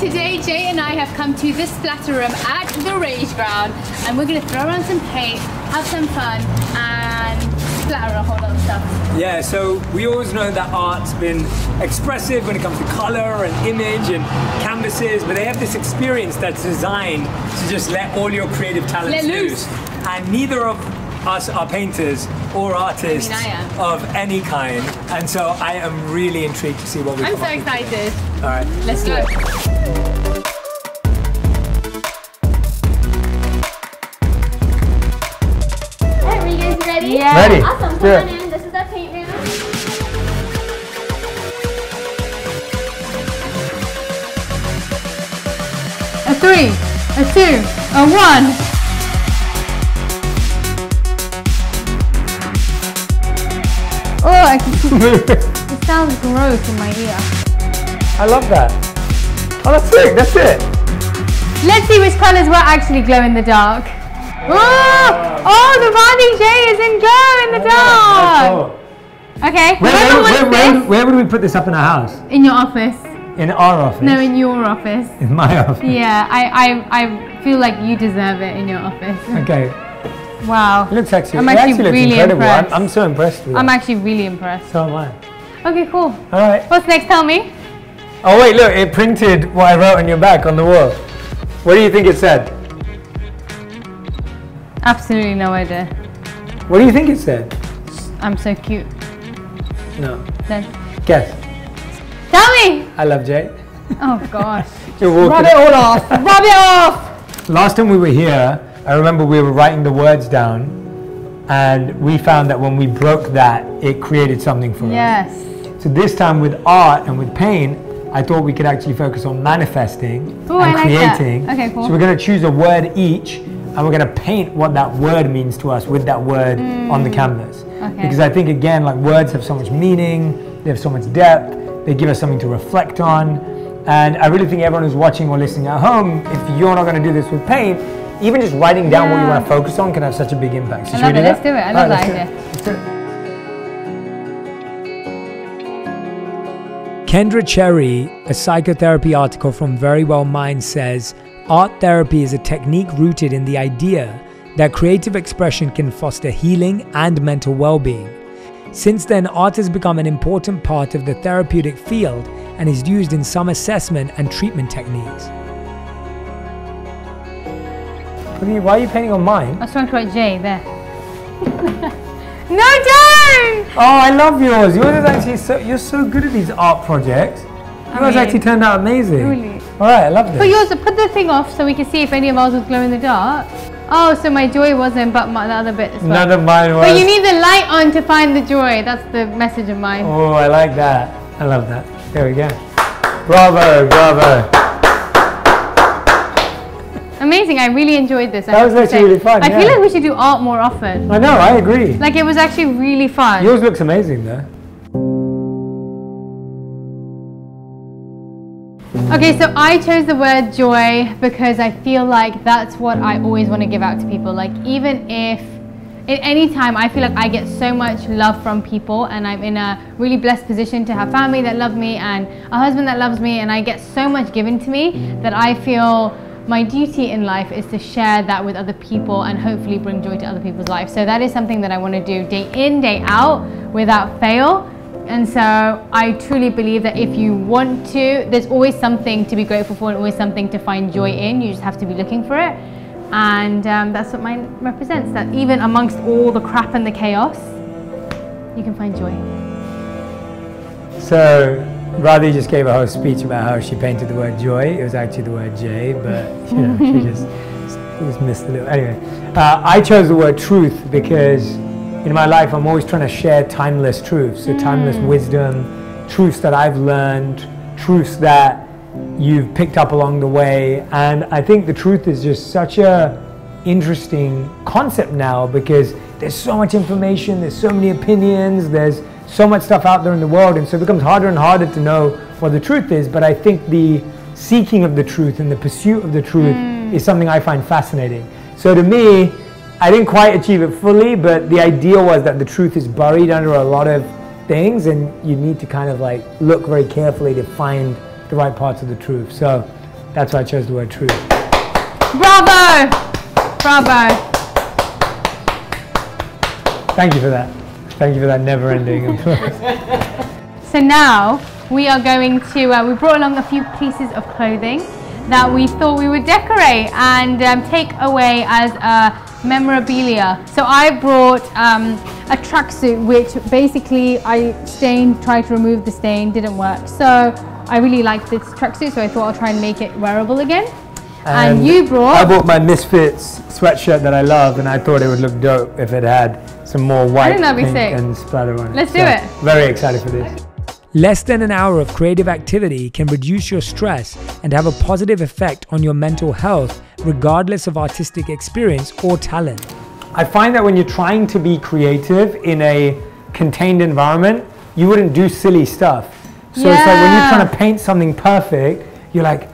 today Jay and I have come to this splatter room at the Rage Ground and we're gonna throw around some paint, have some fun and splatter a whole lot of stuff. Yeah, so we always know that art's been expressive when it comes to color and image and canvases, but they have this experience that's designed to just let all your creative talents Let loose. And neither of us are painters or artists I am. of any kind, and so I am really intrigued to see what we I'm so excited. All right, Let's go. Alright, Yeah. Ready. Awesome, Do come on in. This is our paint room. A three, a two, a one. Oh, I can see it sounds gross in my ear. I love that. Oh, that's it. That's it. Let's see which colours will actually glow in the dark. Oh, oh the Vardy J is in glow in the dark. Okay, Where, whoever where, where, where, where would we put this up in our house? in your office. In our office? No, in your office. in my office. Yeah, I, I, I feel like you deserve it in your office. Okay. Wow. It looks actually, I'm it actually actually looks really incredible. I'm, impressed. I'm so impressed with I'm it. actually really impressed. So am I. Okay, cool. All right. What's next? Tell me. Oh wait, look, it printed what I wrote on your back on the wall. What do you think it said? Absolutely no idea. What do you think it said? I'm so cute. No. Then Guess. tell me. I love Jay. Oh gosh. You're walking. Rub it all off. Rub it off. Last time we were here, I remember we were writing the words down, and we found that when we broke that, it created something for us. Yes. So this time with art and with paint, I thought we could actually focus on manifesting Ooh, and I like that. creating. Okay, cool. So we're going to choose a word each, and we're going to paint what that word means to us with that word on the canvas. Mm. Okay. Because I think again, like words have so much meaning, they have so much depth, they give us something to reflect on, and I really think everyone who's watching or listening at home, if you're not going to do this with paint, even just writing down what you want to focus on can have such a big impact. So I love it. Let's that? do it. I love right, that let's do idea. Let's do it. Kendra Cherry, a psychotherapy article from Verywell Mind says art therapy is a technique rooted in the idea that creative expression can foster healing and mental well being. Since then, art has become an important part of the therapeutic field and is used in some assessment and treatment techniques. You- Why are you painting on mine? I was trying to write J there. no, don't. Oh, I love yours. Yours is actually so. You're so good at these art projects. Yours mean, actually turned out amazing. Really? All right, I love this. Put yours. Put the thing off so we can see if any of ours was glow in the dark. Oh, so my joy wasn't, but my, the other bit as well. None of mine was. But you need the light on to find the joy. That's the message of mine. Oh, I like that. I love that. There we go. Bravo, bravo. Amazing. I really enjoyed this. I That was actually really fun, I yeah. feel like we should do art more often. I know. I agree. Like it was actually really fun. Yours looks amazing, though. Okay, so I chose the word joy because I feel like that's what I always want to give out to people. Like, even if at any time I feel like I get so much love from people, and I'm in a really blessed position to have family that love me and a husband that loves me, and I get so much given to me that I feel my duty in life is to share that with other people and hopefully bring joy to other people's lives. So, that is something that I want to do day in, day out without fail. And so I truly believe that if you want to, there's always something to be grateful for and always something to find joy in. You just have to be looking for it. And um, that's what mine represents that even amongst all the crap and the chaos, you can find joy. So, Radhi just gave a whole speech about how she painted the word joy. It was actually the word J, but you know, she just, just missed a little. Anyway, uh, I chose the word truth because in my life I'm always trying to share timeless truths, so timeless mm. wisdom, truths that I've learned, truths that you've picked up along the way. And I think the truth is just such a interesting concept now because there's so much information, there's so many opinions, there's so much stuff out there in the world, and so it becomes harder and harder to know what the truth is. But I think the seeking of the truth and the pursuit of the truth mm. is something I find fascinating. So to me, I didn't quite achieve it fully, but the idea was that the truth is buried under a lot of things, and you need to kind of like look very carefully to find the right parts of the truth. So That's why I chose the word truth. Bravo! Bravo. Thank you for that. Thank you for that never ending applause. So now we are going to, uh, we brought along a few pieces of clothing that we thought we would decorate and um, take away as a memorabilia. So I brought um, a tracksuit which basically I stained, tried to remove the stain, didn't work. So I really like this tracksuit so I thought I'll try and make it wearable again. And, you brought... I bought my Misfits sweatshirt that I love and I thought it would look dope if it had some more white think that'd be sick. and splatter on it. Let's do So, it. Very excited for this. Less than an hour of creative activity can reduce your stress and have a positive effect on your mental health, regardless of artistic experience or talent. I find that when you're trying to be creative in a contained environment, you wouldn't do silly stuff. So it's like when you're trying to paint something perfect, you're like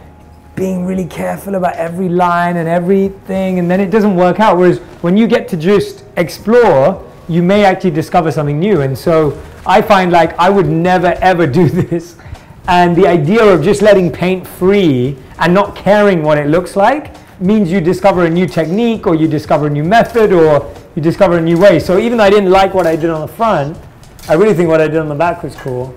being really careful about every line and everything, and then it doesn't work out. Whereas when you get to just explore, you may actually discover something new. And so I find like I would never ever do this. And the idea of just letting paint free and not caring what it looks like means you discover a new technique or you discover a new method or you discover a new way. So even though I didn't like what I did on the front, I really think what I did on the back was cool.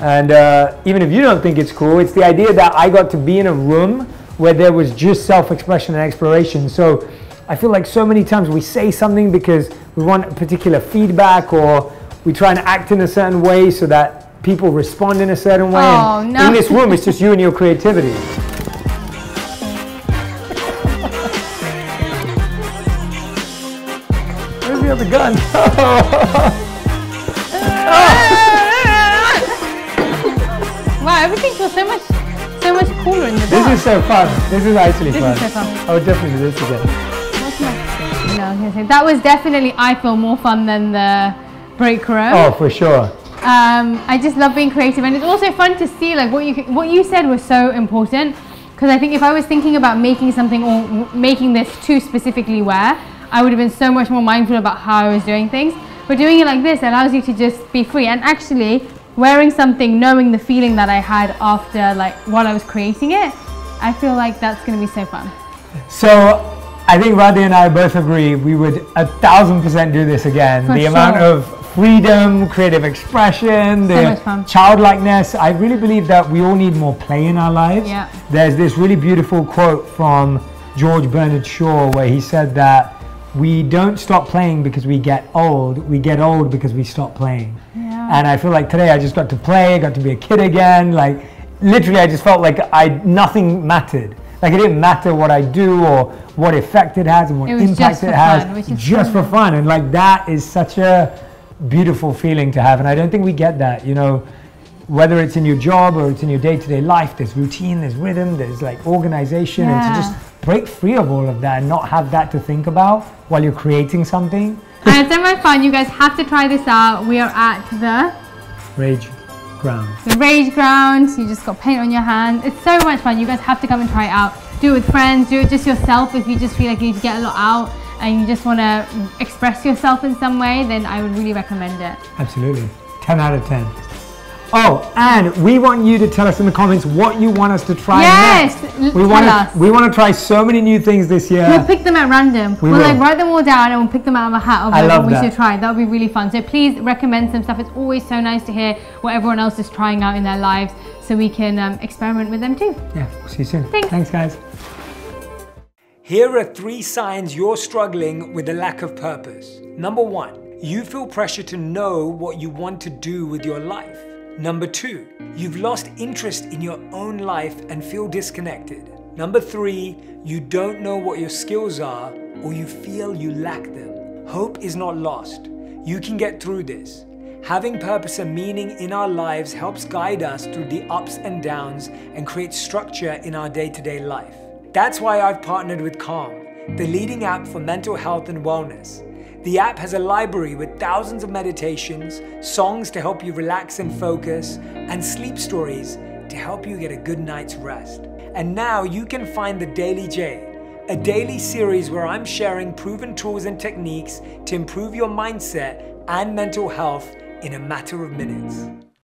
And uh, even if you don't think it's cool, it's the idea that I got to be in a room where there was just self-expression and exploration. So I feel like so many times we say something because we want a particular feedback or we try and act in a certain way so that people respond in a certain way. Oh, no. In this room, it's just you and your creativity. Where's the gun? Wow, everything feels so much, so much cooler in the This is so fun. This is actually This fun. is so fun. I would definitely do this again. No, I was say, that was definitely, I feel, more fun than the break room. Oh, for sure. Um, I just love being creative, and it's also fun to see like what you what you said was so important. Because I think if I was thinking about making something or w- making this too specifically wear, I would have been so much more mindful about how I was doing things. But doing it like this allows you to just be free, and actually wearing something, knowing the feeling that I had after like while I was creating it, I feel like that's going to be so fun. So I think Radhi and I both agree we would a thousand percent do this again. For the amount of freedom, creative expression, So the fun. childlikeness. I really believe that we all need more play in our lives. Yeah. There's this really beautiful quote from George Bernard Shaw where he said that we don't stop playing because we get old, we get old because we stop playing. Yeah. And I feel like today I just got to play, I got to be a kid again. Like literally I just felt like I nothing mattered. Like it didn't matter what I do or what effect it has and what impact it has. fun, just so for fun. And like that is such a beautiful feeling to have. And I don't think we get that, you know, whether it's in your job or it's in your day-to-day life, there's routine, there's rhythm, there's like organization, and to Yeah. just break free of all of that and not have that to think about while you're creating something. and it's so much fun. You guys have to try this out. We are at the Rage ground. the rage ground. You just got paint on your hands. It's so much fun. You guys have to come and try it out. Do it with friends. Do it just yourself. If you just feel like you need to get a lot out and you just want to express yourself in some way, then I would really recommend it. Absolutely. 10 out of 10. Oh, and we want you to tell us in the comments what you want us to try Yes, next. l- We want us. to we want to try so many new things this year. We'll pick them at random. We will will. like write them all down and we'll pick them out of a hat of I what we that. should try. That would be really fun. So please recommend some stuff. It's always so nice to hear what everyone else is trying out in their lives so we can um, experiment with them too. yeah, see you soon. Thanks. Thanks guys. Here are three signs you're struggling with a lack of purpose. Number one, you feel pressure to know what you want to do with your life. Number two, you've lost interest in your own life and feel disconnected. Number three, you don't know what your skills are or you feel you lack them. Hope is not lost. You can get through this. Having purpose and meaning in our lives helps guide us through the ups and downs and create structure in our day to day life. That's why I've partnered with Calm, the leading app for mental health and wellness. The app has a library with thousands of meditations, songs to help you relax and focus, and sleep stories to help you get a good night's rest. And now you can find the Daily Jay, a daily series where I'm sharing proven tools and techniques to improve your mindset and mental health in a matter of minutes.